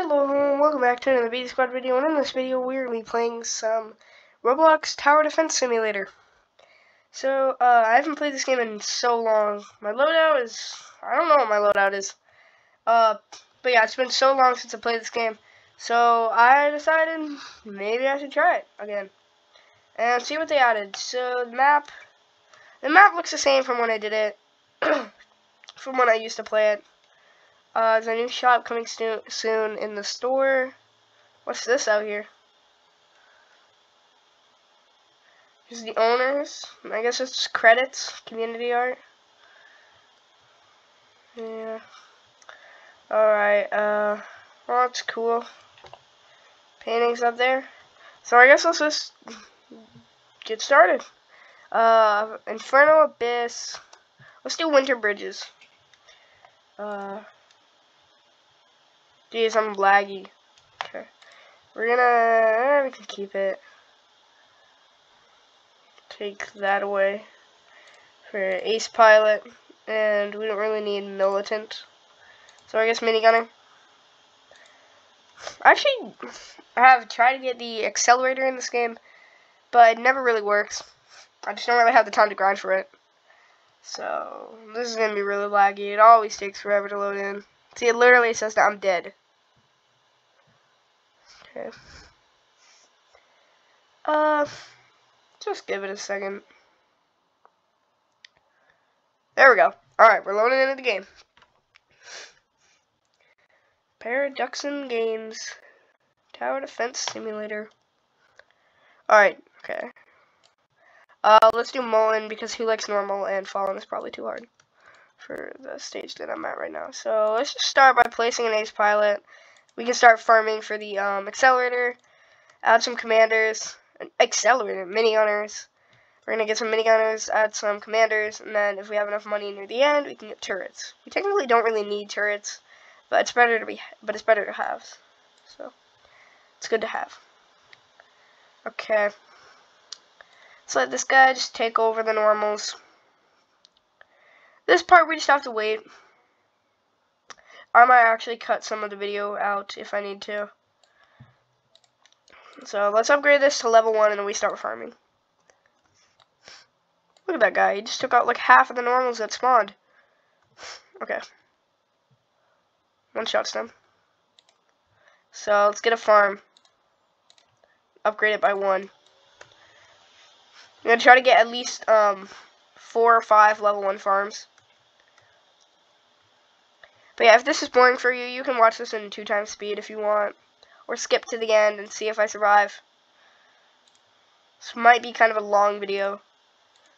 Hello, everyone, welcome back to another Beedy Squad video, and in this video we're going to be playing some Roblox Tower Defense Simulator. So, uh, I haven't played this game in so long. My loadout is, I don't know what my loadout is. Uh, but yeah, it's been so long since I played this game. So, I decided maybe I should try it again. And see what they added. So, the map, the map looks the same from when I did it, from when I used to play it. Uh, there's a new shop coming soon, soon in the store. What's this out here? Here's the owners. I guess it's credits, community art. Yeah. Alright, uh, well, that's cool. Paintings up there. So I guess let's just get started. Uh, Inferno Abyss. Let's do Winter Bridges. Uh, Geez, I'm laggy. Okay. We're gonna, eh, we can keep it. Take that away for Ace Pilot, and we don't really need Militant. So I guess Minigunner. Actually, I actually have tried to get the Accelerator in this game, but it never really works. I just don't really have the time to grind for it. So, this is going to be really laggy. It always takes forever to load in. See, it literally says that I'm dead. Okay. Uh, just give it a second. There we go. Alright, we're loading into the game. Paradoxum Games. Tower Defense Simulator. Alright, okay. Uh, let's do Molten because he likes normal and Fallen is probably too hard for the stage that I'm at right now. So let's just start by placing an ace pilot we can start farming for the um, accelerator, add some commanders, accelerator, minigunners. We're going to get some minigunners, add some commanders, and then if we have enough money near the end, we can get turrets. We technically don't really need turrets, but it's better to be, but it's better to have. So, it's good to have. Okay. Let's let this guy just take over the normals. This part we just have to wait. I might actually cut some of the video out if I need to. So let's upgrade this to level 1 and then we start farming. Look at that guy. He just took out like half of the normals that spawned. Okay. One shot them. So let's get a farm. Upgrade it by one. I'm to try to get at least um, four or five level 1 farms. But yeah, if this is boring for you, you can watch this in two times speed if you want. Or skip to the end and see if I survive. This might be kind of a long video.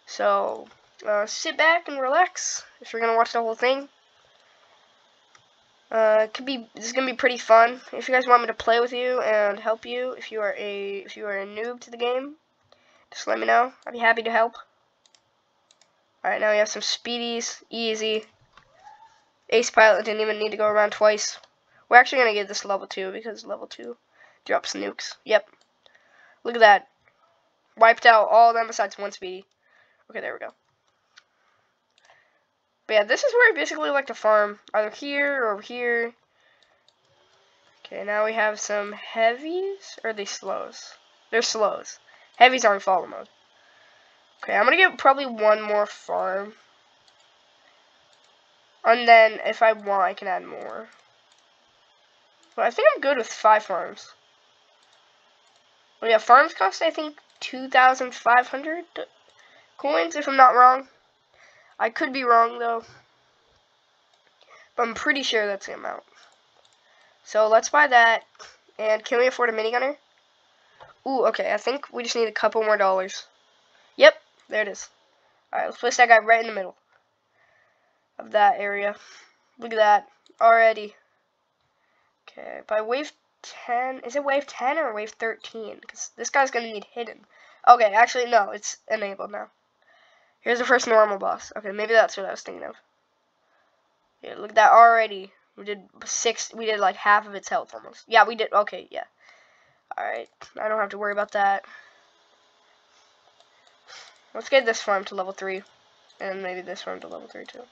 So, uh, sit back and relax if you're going to watch the whole thing. Uh, it could be, this is to be pretty fun. If you guys want me to play with you and help you, if you are a, if you are a noob to the game, just let me know. I'd be happy to help. Alright, now we have some speedies, easy. Ace Pilot didn't even need to go around twice. We're actually going to get this level 2 because level 2 drops nukes. Yep. Look at that. Wiped out all of them besides one speedy. Okay, there we go. But yeah, this is where I basically like to farm. Either here or over here. Okay, now we have some heavies. Or are they slows? They're slows. Heavies are in follow mode. Okay, I'm going to get probably one more farm. And then, if I want, I can add more. But I think I'm good with five farms. Well, yeah, farms cost, I think, 2,500 coins, if I'm not wrong. I could be wrong, though. But I'm pretty sure that's the amount. So, let's buy that. And can we afford a minigunner? Ooh, okay, I think we just need a couple more dollars. Yep, there it is. Alright, let's place that guy right in the middle of that area. Look at that already. Okay, by wave 10, is it wave 10 or wave 13? Because this guy's going to need hidden. Okay, actually, no, it's enabled now. Here's the first normal boss. Okay, maybe that's what I was thinking of. Yeah, look at that already. We did six, we did like half of its health almost. Yeah, we did, okay, yeah. Alright, I don't have to worry about that. Let's get this farm to level 3. And maybe this farm to level 3 too.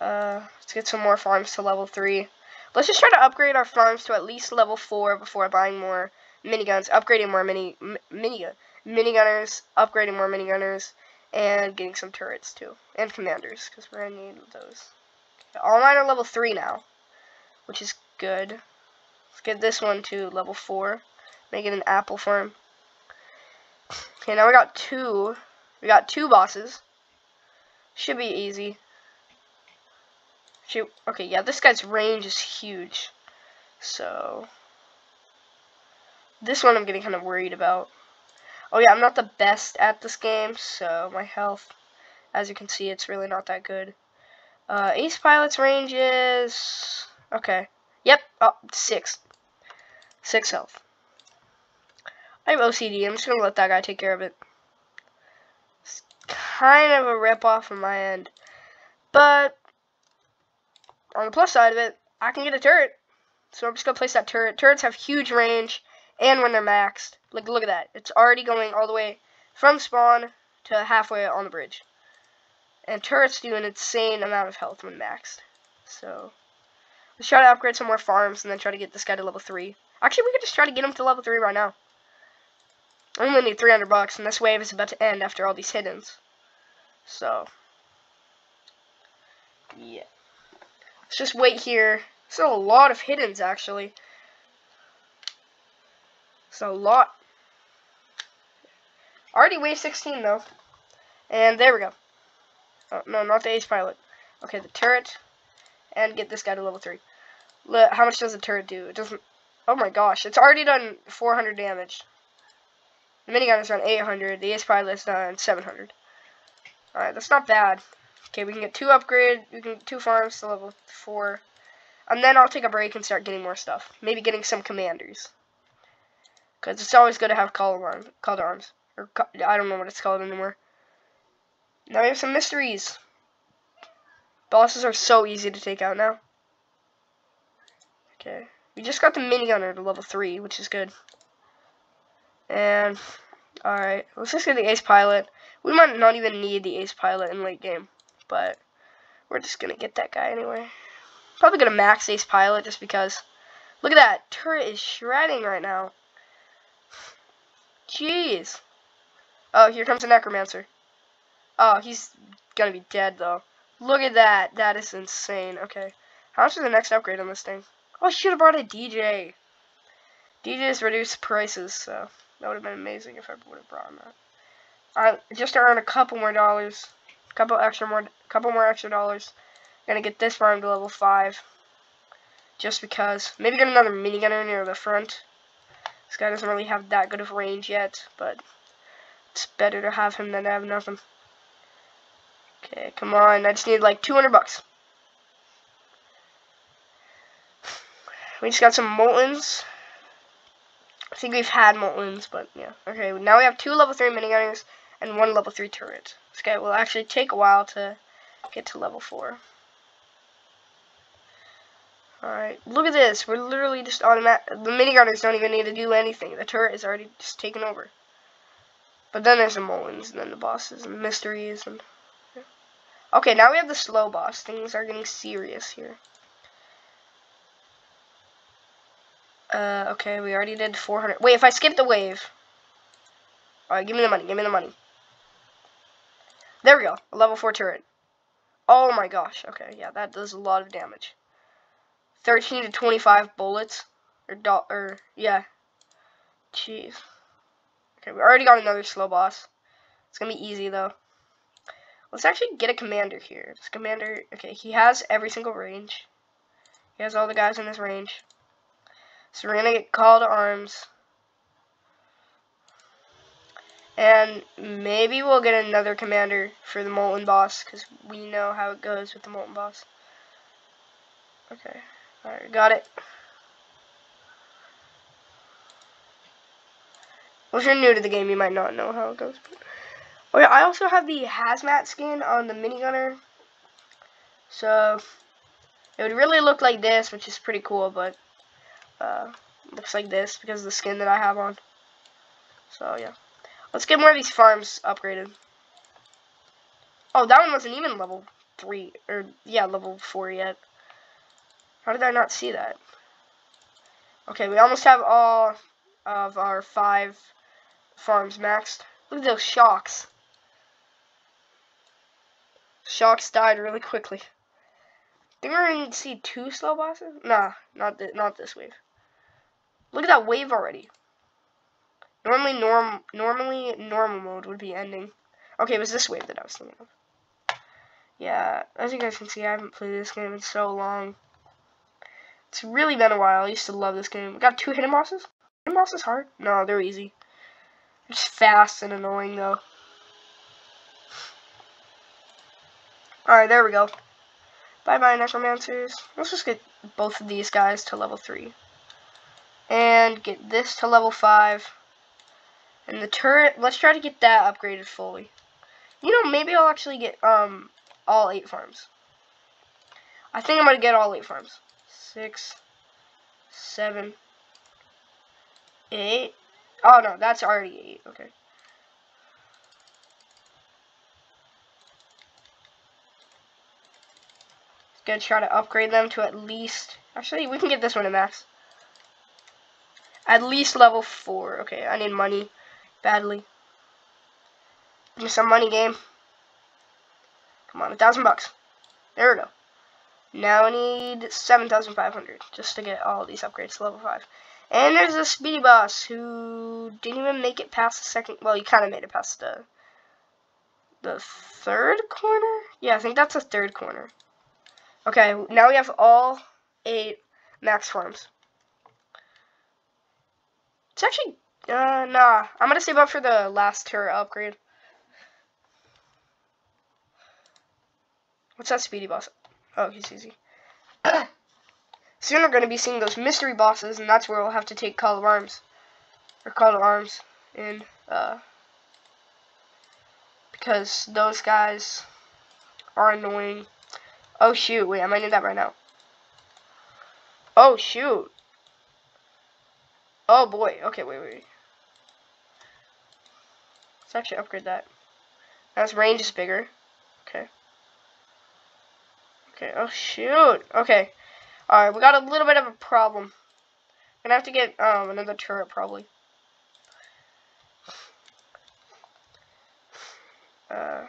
Uh, let's get some more farms to level 3. Let's just try to upgrade our farms to at least level 4 before buying more miniguns, upgrading more mini mini minigunners, upgrading more minigunners, and getting some turrets too, and commanders, because we're going to need those. All mine are level 3 now, which is good. Let's get this one to level 4, make it an apple farm. Okay, now we got two. We got two bosses. Should be easy. Shoot. Okay, yeah, this guy's range is huge. So, this one I'm getting kind of worried about. Oh yeah, I'm not the best at this game, so my health, as you can see, it's really not that good. Uh, Ace Pilot's range is... Okay. Yep, oh, six. Six health. I have OCD, I'm just gonna let that guy take care of it. It's kind of a rip-off from my end. But, on the plus side of it, I can get a turret. So I'm just gonna place that turret. Turrets have huge range, and when they're maxed. Like, look at that. It's already going all the way from spawn to halfway on the bridge. And turrets do an insane amount of health when maxed. So, let's try to upgrade some more farms and then try to get this guy to level 3. Actually, we could just try to get him to level 3 right now. I only need 300 bucks, and this wave is about to end after all these hiddens. So, yeah. Let's just wait here. Still a lot of hiddens, actually. It's a lot. Already wave 16 though. And there we go. Oh, no, not the ace pilot. Okay, the turret. And get this guy to level 3. Look, how much does the turret do? It doesn't... Oh my gosh, it's already done 400 damage. The minigun has done 800. The ace pilot pilot's done 700. Alright, that's not bad. Okay, we can get two upgrade. We can get two farms to level 4. And then I'll take a break and start getting more stuff. Maybe getting some commanders. Because it's always good to have call arms, call arms. Or I don't know what it's called anymore. Now we have some mysteries. Bosses are so easy to take out now. Okay. We just got the minigunner to level 3, which is good. And, alright. Let's just get the ace pilot. We might not even need the ace pilot in late game. But, we're just going to get that guy anyway. Probably going to max ace pilot just because. Look at that. Turret is shredding right now. Jeez. Oh, here comes a necromancer. Oh, he's gonna be dead though. Look at that. That is insane. Okay. How much is the next upgrade on this thing? Oh, I should have brought a DJ. DJs reduce prices, so that would have been amazing if I would have brought that. I just earned a couple more dollars, couple extra more, couple more extra dollars. Gonna get this farm to level five, just because. Maybe get another minigunner near the front. This guy doesn't really have that good of range yet, but it's better to have him than have nothing. Okay, come on. I just need like 200 bucks. We just got some Moltons. I think we've had Moltons, but yeah. Okay, now we have two level 3 minigunners and one level 3 turret. This guy will actually take a while to get to level 4. Alright, look at this. We're literally just automatic. The minigunners don't even need to do anything. The turret is already just taken over. But then there's the Moltons, and then the bosses, and the mysteries, and... Okay, now we have the slow boss. Things are getting serious here. Uh, okay, we already did 400. Wait, if I skip the wave... Alright, give me the money, give me the money. There we go, a level 4 turret. Oh my gosh, okay, yeah, that does a lot of damage. 13 to 25 bullets. Or, do or yeah. Jeez. Okay, we already got another slow boss. It's gonna be easy, though. Let's actually get a commander here. This commander, okay, he has every single range. He has all the guys in his range. So we're gonna get call to arms. And maybe we'll get another commander for the Molten boss, because we know how it goes with the Molten boss. Okay. Alright, got it. Well, if you're new to the game, you might not know how it goes. But... Oh yeah, I also have the hazmat skin on the minigunner. So, it would really look like this, which is pretty cool, but, uh, looks like this because of the skin that I have on. So, yeah. Let's get more of these farms upgraded. Oh, that one wasn't even level 3, or, yeah, level 4 yet. How did I not see that? Okay, we almost have all of our five farms maxed. Look at those shocks. Shocks died really quickly. Think we're gonna see two slow bosses? Nah, not th not this wave. Look at that wave already. Normally, norm normally normal mode would be ending. Okay, it was this wave that I was thinking of. Yeah, as you guys can see, I haven't played this game in so long. It's really been a while. I used to love this game. We got two hidden bosses. Hidden bosses hard? No, they're easy. They're just fast and annoying though. Alright, there we go. Bye-bye, Necromancers. Let's just get both of these guys to level 3. And get this to level 5. And the turret, let's try to get that upgraded fully. You know, maybe I'll actually get um all 8 farms. I think I'm going to get all 8 farms. Six, seven, eight. Oh, no, that's already 8. Okay. Gonna try to upgrade them to at least... Actually, we can get this one to max. At least level 4. Okay, I need money badly. Give me some money, game. Come on, a thousand bucks. There we go. Now I need 7,500 just to get all these upgrades to level 5. And there's a speedy boss who didn't even make it past the second... Well, he kind of made it past the... The third corner? Yeah, I think that's the third corner. Okay, now we have all eight max forms. It's actually, uh, nah. I'm gonna save up for the last turret upgrade. What's that speedy boss? Oh, he's easy. Soon we're gonna be seeing those mystery bosses, and that's where we'll have to take Call of Arms. Or Call of Arms in, uh, because those guys are annoying. Oh shoot, wait, I might need that right now. Oh shoot. Oh boy, okay, wait, wait. Let's actually upgrade that. Now range is bigger. Okay. Okay, oh shoot. Okay. Alright, we got a little bit of a problem. Gonna have to get um another turret probably. Uh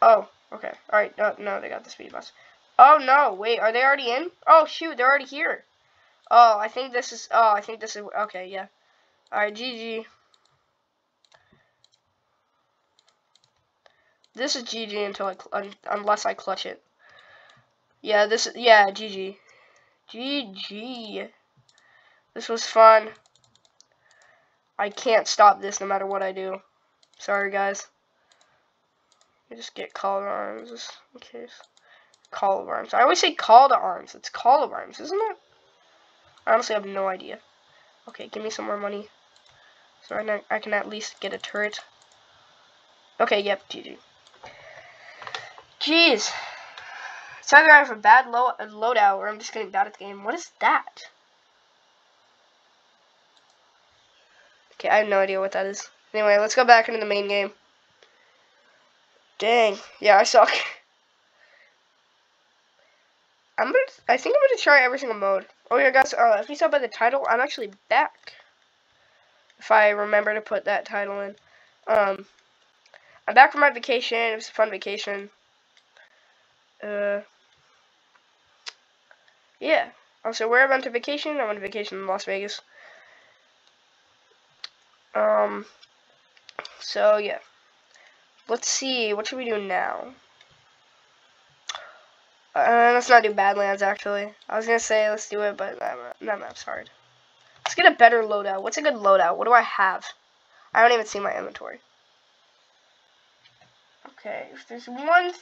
Oh, okay. Alright, no, no, they got the speed bus. Oh, no, wait, are they already in? Oh, shoot, they're already here. Oh, I think this is, oh, I think this is, okay, yeah. Alright, GG. This is GG until I, un unless I clutch it. Yeah, this, yeah, GG. GG. This was fun. I can't stop this no matter what I do. Sorry, guys. Just get call to arms just in case. Call of arms. I always say call to arms. It's call of arms, isn't it? I honestly have no idea. Okay, give me some more money. So I, I can at least get a turret. Okay, yep, GG. Jeez. Either I have a bad low loadout or I'm just getting bad at the game. What is that? Okay, I have no idea what that is. Anyway, let's go back into the main game. Dang. Yeah, I suck. I'm gonna, I think I'm gonna try every single mode. Oh yeah, guys, uh, if you saw by the title, I'm actually back. If I remember to put that title in. Um, I'm back from my vacation. It was a fun vacation. Uh, yeah. Also, where I went to vacation, I went to vacation in Las Vegas. Um, so yeah. Let's see, what should we do now? Uh, let's not do Badlands, actually. I was gonna say let's do it, but that, that map's hard. Let's get a better loadout. What's a good loadout? What do I have? I don't even see my inventory. Okay, if there's one,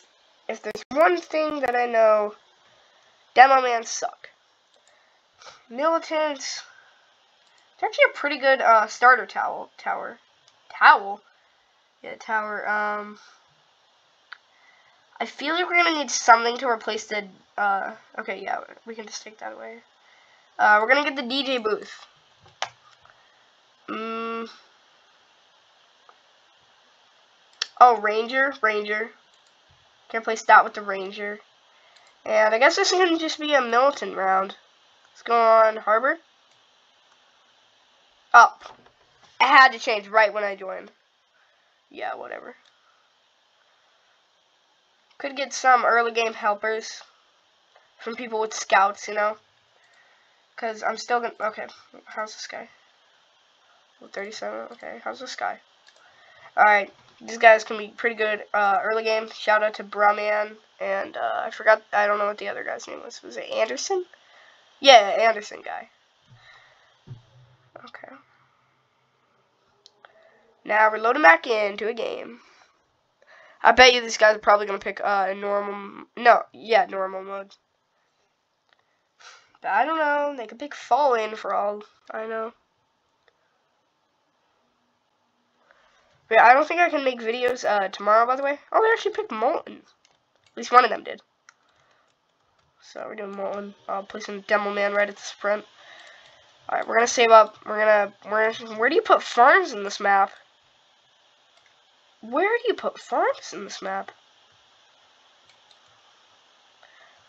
if there's one thing that I know, demo man suck. Militants. It's actually a pretty good uh, starter towel. Tower. Towel. Yeah, tower. Um, I feel like we're gonna need something to replace the. Uh, okay, yeah, we can just take that away. Uh, we're gonna get the DJ booth. Mm. Oh, Ranger, Ranger. Can replace that with the Ranger. And I guess this is going to just be a militant round. Let's go on Harbor. Up. Oh, I had to change right when I joined. Yeah, whatever. Could get some early game helpers from people with scouts, you know. Because I'm still going to... Okay, how's this guy? 37, okay, how's this guy? Alright, these guys can be pretty good uh, early game. Shout out to Brahman, and uh, I forgot, I don't know what the other guy's name was. Was it Anderson? Yeah, Anderson guy. Okay. Now we're loading back into a game. I bet you these guys are probably to pick uh, normal, no, yeah, normal mode. But I don't know, they could pick Fallen for all I know. I don't think I can make videos uh, tomorrow, by the way. Oh, they actually picked Molten. At least one of them did. So we're doing Molten. I'll place some Demo Man right at the sprint. Alright, we're gonna save up. We're gonna, we're gonna, where do you put farms in this map? Where do you put farms in this map?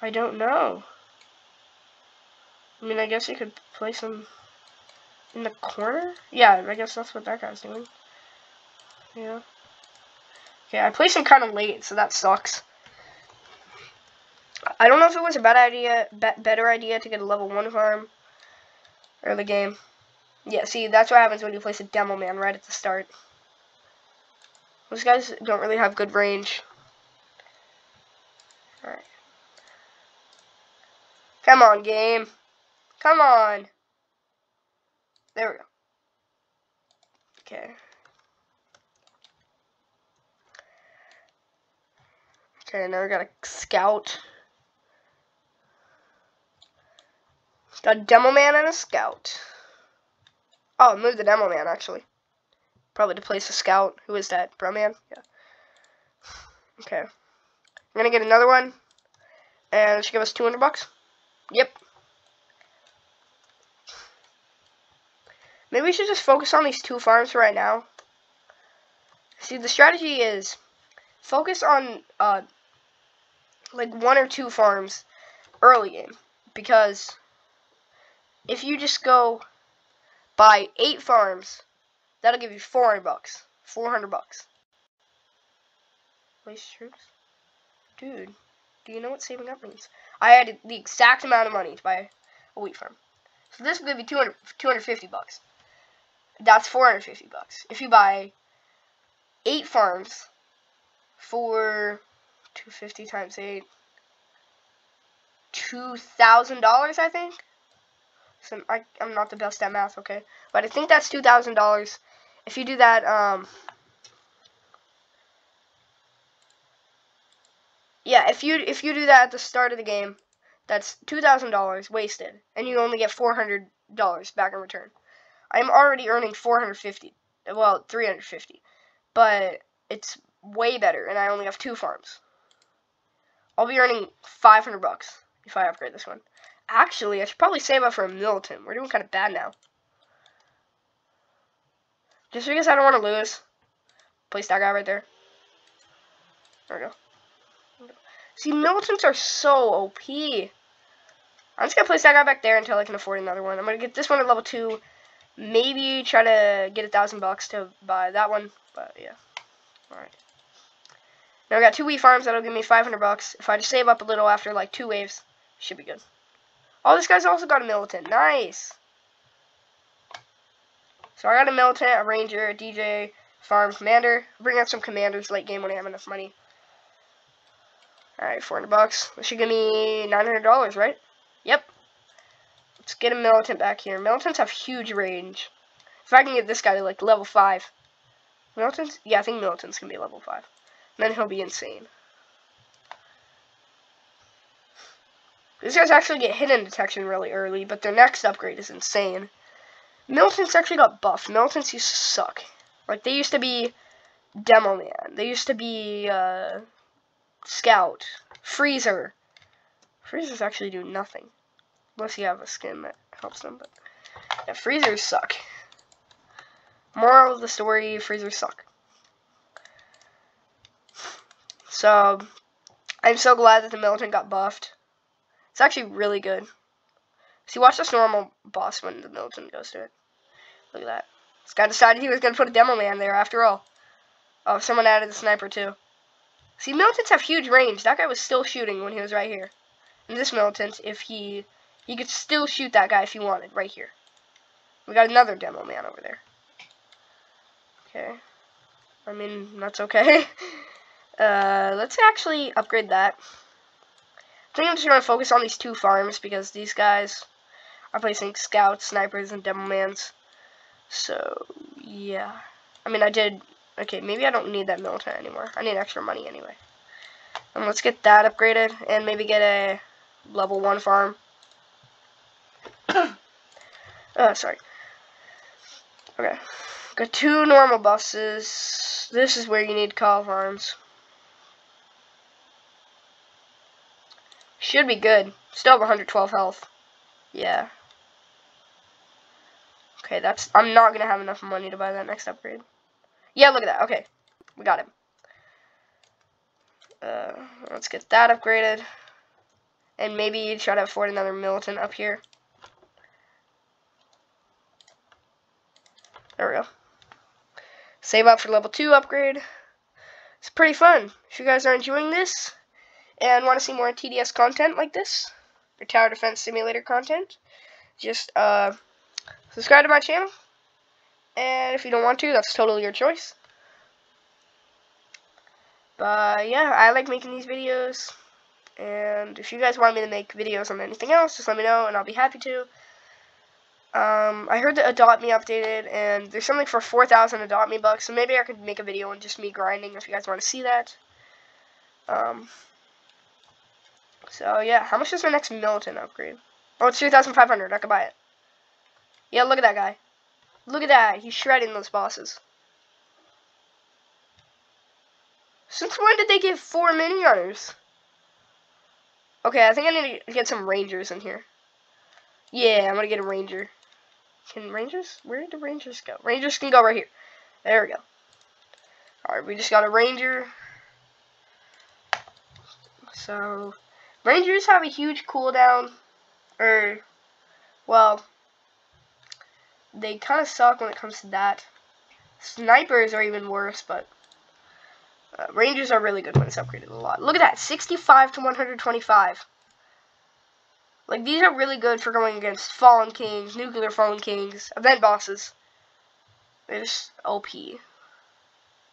I don't know. I mean, I guess you could place them in the corner? Yeah, I guess that's what that guy's doing. Yeah. Okay, I placed him kind of late, so that sucks. I don't know if it was a bad idea, be better idea to get a level 1 farm early game. Yeah, see, that's what happens when you place a demo man right at the start. Those guys don't really have good range. Alright. Come on, game. Come on. There we go. Okay. Okay, now we got a scout. Got a demo man and a scout. Oh, move the demo man actually. Probably to place a scout. Who is that? Bro man? Yeah. Okay. I'm gonna get another one. And it should give us 200 bucks. Yep. Maybe we should just focus on these two farms right now. See, the strategy is focus on uh, like one or two farms early game because if you just go buy eight farms, that'll give you 400 bucks. 400 bucks. Waste troops? Dude, do you know what saving up means? I had the exact amount of money to buy a wheat farm. So this will give you 200, 250 bucks. That's 450 bucks. If you buy eight farms for 250 times 8. $2,000, I think. So I, I'm not the best at math, okay? But I think that's $2,000. If you do that, um... Yeah, if you if you do that at the start of the game, that's $2,000 wasted. And you only get $400 back in return. I'm already earning 450 well, 350 But it's way better, and I only have two farms. I'll be earning 500 bucks if I upgrade this one. Actually, I should probably save up for a militant. We're doing kind of bad now. Just because I don't want to lose. Place that guy right there. There we go. See, militants are so OP. I'm just going to place that guy back there until I can afford another one. I'm going to get this one at level 2. Maybe try to get a thousand bucks to buy that one. But, yeah. Alright. Now I got two wheat farms that'll give me 500 bucks. If I just save up a little after like two waves, should be good. Oh, this guy's also got a militant. Nice. So I got a militant, a ranger, a DJ, farm commander. Bring out some commanders late game when I have enough money. Alright, 400 bucks. This should give me $900, right? Yep. Let's get a militant back here. Militants have huge range. If I can get this guy to like level 5. Militants? Yeah, I think militants can be level 5 then he'll be insane. These guys actually get hidden detection really early, but their next upgrade is insane. Militants actually got buffed. Militants used to suck. Like, they used to be Demo Man. They used to be, uh, Scout. Freezer. Freezers actually do nothing. Unless you have a skin that helps them, but... Yeah, freezers suck. Moral of the story, freezers suck. So, um, I'm so glad that the militant got buffed. It's actually really good. See, watch this normal boss when the militant goes to it. Look at that. This guy decided he was going to put a demo man there after all. Oh, someone added the sniper too. See, militants have huge range. That guy was still shooting when he was right here. And this militant, if he... He could still shoot that guy if he wanted, right here. We got another demo man over there. Okay. I mean, that's okay. uh, let's actually upgrade that. I think I'm just going to focus on these two farms because these guys are placing scouts, snipers, and demo. So, yeah. I mean, I did... Okay, maybe I don't need that militant anymore. I need extra money anyway. And let's get that upgraded and maybe get a level 1 farm. oh, sorry. Okay. Got two normal buses. This is where you need call farms. Should be good. Still have 112 health. Yeah. Okay, that's... I'm not going to have enough money to buy that next upgrade. Yeah, look at that. Okay. We got him. Uh, let's get that upgraded. And maybe try to afford another militant up here. There we go. Save up for level 2 upgrade. It's pretty fun. If you guys are enjoying this and want to see more TDS content like this, or Tower Defense Simulator content, just uh, subscribe to my channel. And if you don't want to, that's totally your choice. But yeah, I like making these videos. And if you guys want me to make videos on anything else, just let me know and I'll be happy to. Um, I heard that Adopt Me updated, and there's something for 4,000 Adopt Me bucks, so maybe I could make a video on just me grinding if you guys want to see that. Um, so, yeah, how much is my next militant upgrade? Oh, it's 2,500, I could buy it. Yeah, look at that guy. Look at that, he's shredding those bosses. Since when did they give four mini? Okay, I think I need to get some rangers in here. Yeah, I'm gonna get a ranger. Can Rangers? Where did the Rangers go? Rangers can go right here. There we go. Alright, we just got a Ranger. So, Rangers have a huge cooldown. Or, well, they kind of suck when it comes to that. Snipers are even worse, but uh, Rangers are really good when it's upgraded a lot. Look at that, 65 to 125. Like, these are really good for going against Fallen Kings, Nuclear Fallen Kings, event bosses. They're just OP.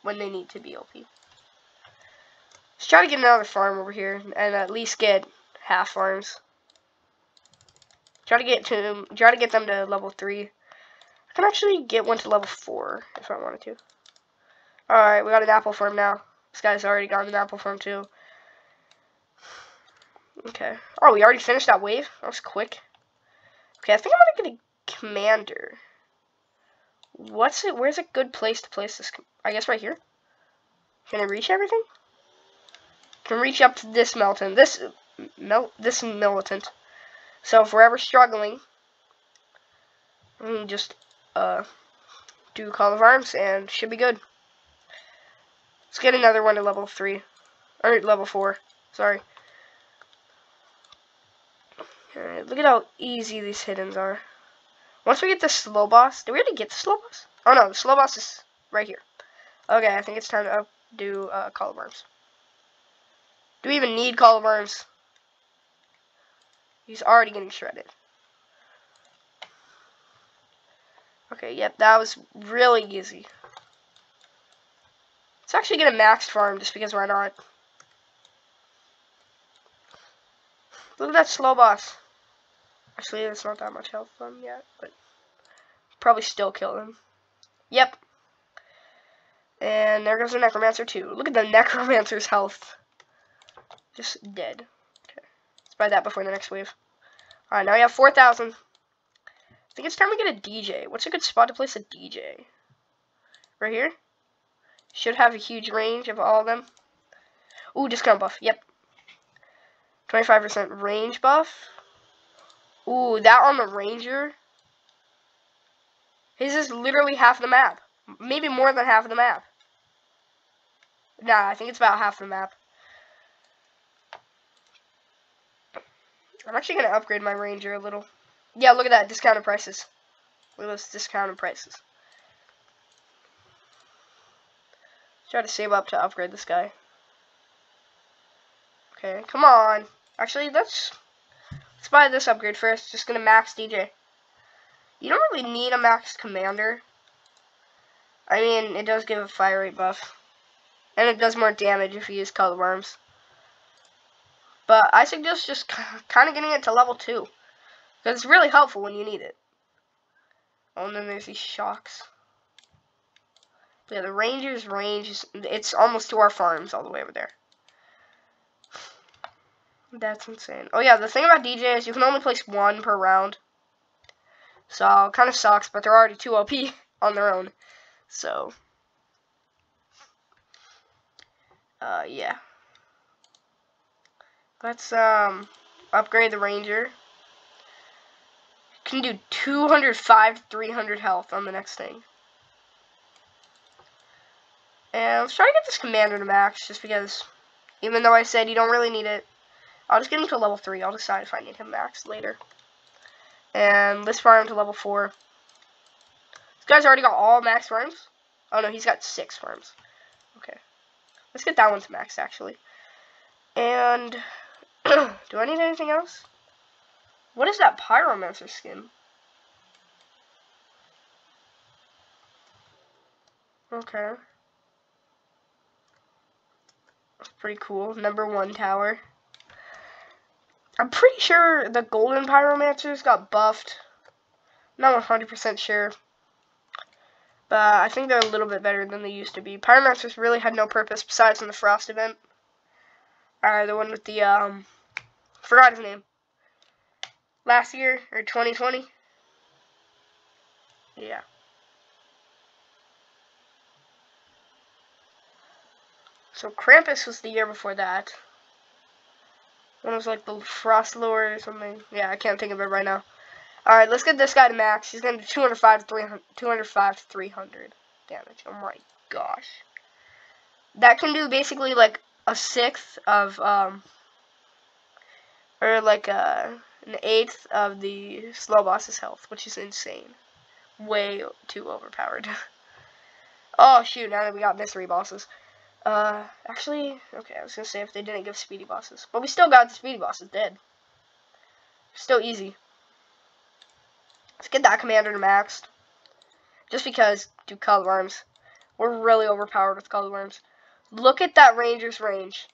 When they need to be OP. Let's try to get another farm over here, and at least get half farms. Try to get to try to get them to level 3. I can actually get one to level 4 if I wanted to. Alright, we got an apple farm now. This guy's already got an apple farm too. Okay. Oh, we already finished that wave? That was quick. Okay, I think I'm gonna get a commander. What's it? Where's a good place to place this? I guess right here. Can I reach everything? Can reach up to this militant. This mel this militant. So if we're ever struggling, we can just uh do Call of Arms and should be good. Let's get another one to level three or level four. Sorry. Alright, look at how easy these hiddens are. Once we get the slow boss, did we already get the slow boss? Oh no, the slow boss is right here. Okay, I think it's time to do uh, Call of Arms. Do we even need Call of Arms? He's already getting shredded. Okay, yep, that was really easy. Let's actually get a maxed farm just because why not? Look at that slow boss. Actually, it's not that much health on yet, but probably still kill him. Yep. And there goes the Necromancer too. Look at the Necromancer's health. Just dead. Okay. Let's buy that before the next wave. Alright, now we have 4,000. I think it's time we get a DJ. What's a good spot to place a DJ? Right here? Should have a huge range of all of them. Ooh, discount buff. Yep. 25% range buff. Ooh, that on the Ranger. His is literally half the map. Maybe more than half of the map. Nah, I think it's about half the map. I'm actually going to upgrade my Ranger a little. Yeah, look at that. Discounted prices. Look at those discounted prices. Try to save up to upgrade this guy. Okay, come on. Actually, let's, let's buy this upgrade first. Just going to max DJ. You don't really need a max commander. I mean, it does give a fire rate buff. And it does more damage if you use color worms. But I suggest just kind of getting it to level 2. Because it's really helpful when you need it. Oh, and then there's these shocks. Yeah, the ranger's range, is, it's almost to our farms all the way over there. That's insane. Oh yeah, the thing about DJ is you can only place one per round. So, kind of sucks, but they're already 2 OP on their own. So, uh, yeah. Let's, um, upgrade the Ranger. Can do 205, 300 health on the next thing. And let's try to get this Commander to max, just because, even though I said you don't really need it, I'll just get him to level 3. I'll decide if I need him max later. And let's farm to level 4. This guy's already got all max farms. Oh no, he's got 6 farms. Okay. Let's get that one to max, actually. And, do I need anything else? What is that Pyromancer skin? Okay. That's pretty cool. Number one tower. I'm pretty sure the golden pyromancers got buffed. Not 100% sure. But I think they're a little bit better than they used to be. Pyromancers really had no purpose besides in the Frost event. Alright, the one with the, um, forgot his name. Last year, or 2020. Yeah. So Krampus was the year before that. One was like the Frost Lord or something. Yeah, I can't think of it right now. Alright, let's get this guy to max. He's going to do 205 to 300, 205 to 300 damage. Oh my gosh. That can do basically like a sixth of, um, or like a, an eighth of the slow boss's health, which is insane. Way too overpowered. oh shoot, now that we got mystery bosses. Uh, actually, okay, I was gonna say if they didn't give speedy bosses. But we still got the speedy bosses dead. Still easy. Let's get that commander maxed. Just because, do color worms. We're really overpowered with color worms. Look at that ranger's range.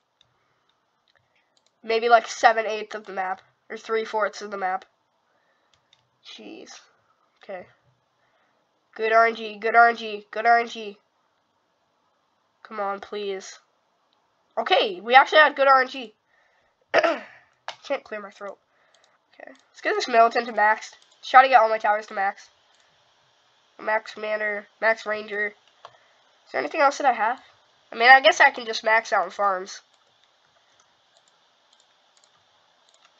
Maybe like 7 eighths of the map. Or 3 fourths of the map. Jeez. Okay. Good RNG, good RNG, good RNG. Come on, please. Okay, we actually had good RNG. Can't clear my throat. Okay, let's get this militant to max. Try to get all my towers to max. Max commander, max ranger. Is there anything else that I have? I mean, I guess I can just max out in farms.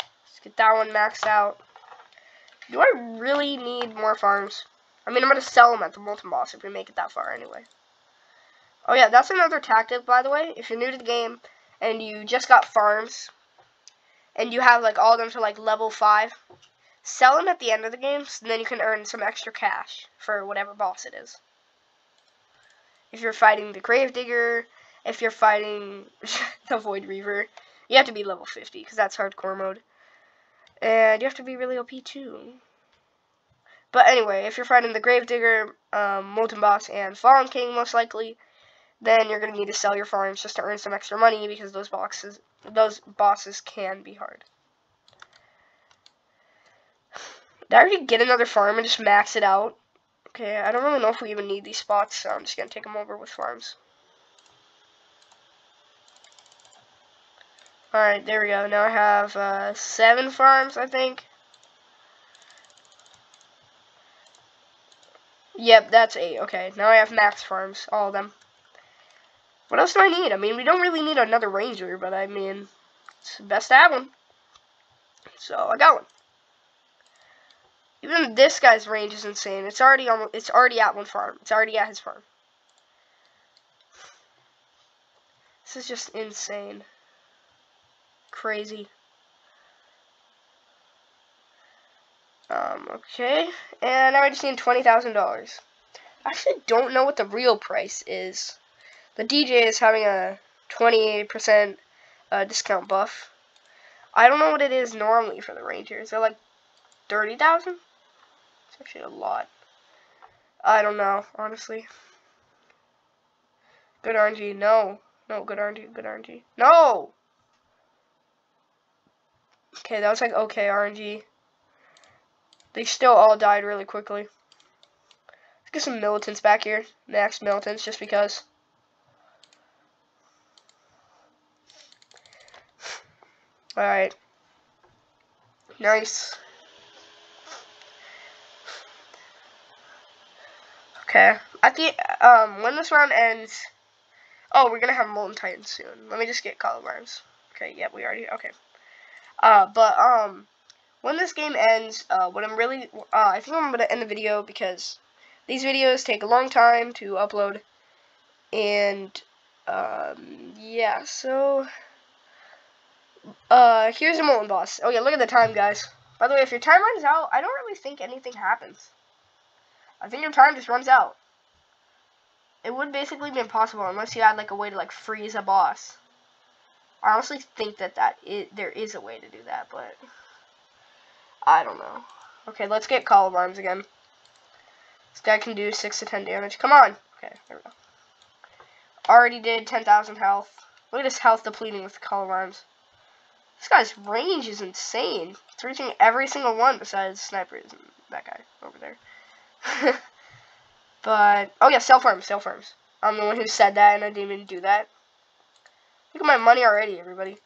Let's get that one maxed out. Do I really need more farms? I mean, I'm going to sell them at the Molten Boss if we make it that far anyway. Oh yeah, that's another tactic, by the way. If you're new to the game and you just got farms and you have like all of them to like level 5, sell them at the end of the game so then you can earn some extra cash for whatever boss it is. If you're fighting the Gravedigger, if you're fighting the Void Reaver, you have to be level 50 because that's hardcore mode. And you have to be really OP too. But anyway, if you're fighting the Gravedigger, um, Molten Boss, and Fallen King, most likely, then you're going to need to sell your farms just to earn some extra money because those boxes, those bosses can be hard. Did I already get another farm and just max it out? Okay, I don't really know if we even need these spots, so I'm just to take them over with farms. Alright, there we go. Now I have uh, seven farms, I think. Yep, that's eight. Okay, now I have max farms, all of them. What else do I need? I mean, we don't really need another ranger, but I mean, it's best to have one. So, I got one. Even this guy's range is insane. It's already on. It's already at one farm. It's already at his farm. This is just insane. Crazy. Um, okay. And I already seen $20,000. I actually don't know what the real price is. The DJ is having a 28% uh, discount buff. I don't know what it is normally for the Rangers. They're like 30,000? Actually a lot. I don't know, honestly. Good RNG. No. No, good RNG. Good RNG. No! Okay, that was like okay RNG. They still all died really quickly. Let's get some militants back here. Max militants, just because. Alright. Nice. Okay. At the um when this round ends Oh, we're gonna have Molten Titan soon. Let me just get Call of Arms. Okay, yeah, we already okay. Uh but um when this game ends, uh what I'm really uh I think I'm gonna end the video because these videos take a long time to upload and um yeah, so uh, here's the molten boss. Oh yeah, look at the time, guys. By the way, if your time runs out, I don't really think anything happens. I think your time just runs out. It would basically be impossible unless you had like a way to like freeze a boss. I honestly think that that there is a way to do that, but I don't know. Okay, let's get Call of Arms again. This guy can do 6 to 10 damage. Come on! Okay, there we go. Already did 10,000 health. Look at his health depleting with the Call of Arms. This guy's range is insane. It's reaching every single one besides snipers and that guy over there. but, oh yeah, self farms, self farms. I'm the one who said that and I didn't even do that. Look at my money already, everybody.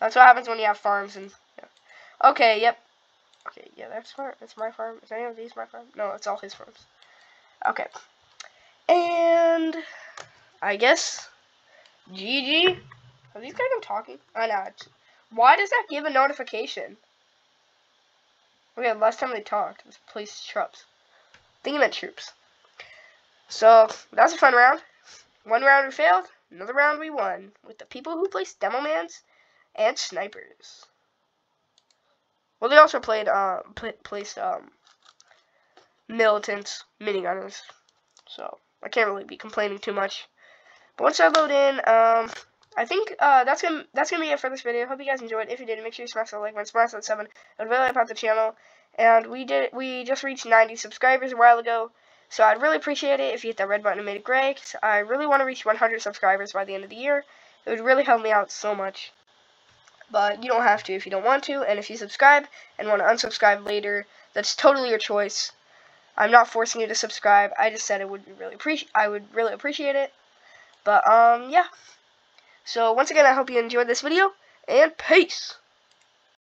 That's what happens when you have farms and, yeah. Okay, yep. Okay, yeah, that's farm. That's my farm. Is any of these my farm? No, it's all his farms. Okay. And I guess GG? Are these guys even talking? I know. Why does that give a notification? Okay, last time they talked was police troops. Think meant troops. So, that was a fun round. One round we failed, another round we won. With the people who placed Demomans and Snipers. Well, they also played, uh, pl placed, um, Militants, Minigunners. So, I can't really be complaining too much. But once I load in, um, I think uh, that's gonna that's gonna be it for this video. Hope you guys enjoyed. If you did, make sure you smash that like button, smash that seven. It would really help out the channel. And we did we just reached 90 subscribers a while ago, so I'd really appreciate it if you hit that red button and made it gray. Cause I really want to reach 100 subscribers by the end of the year. It would really help me out so much. But you don't have to if you don't want to. And if you subscribe and want to unsubscribe later, that's totally your choice. I'm not forcing you to subscribe. I just said it would really appreciate I would really appreciate it. But, um, yeah. So, once again, I hope you enjoyed this video, and peace!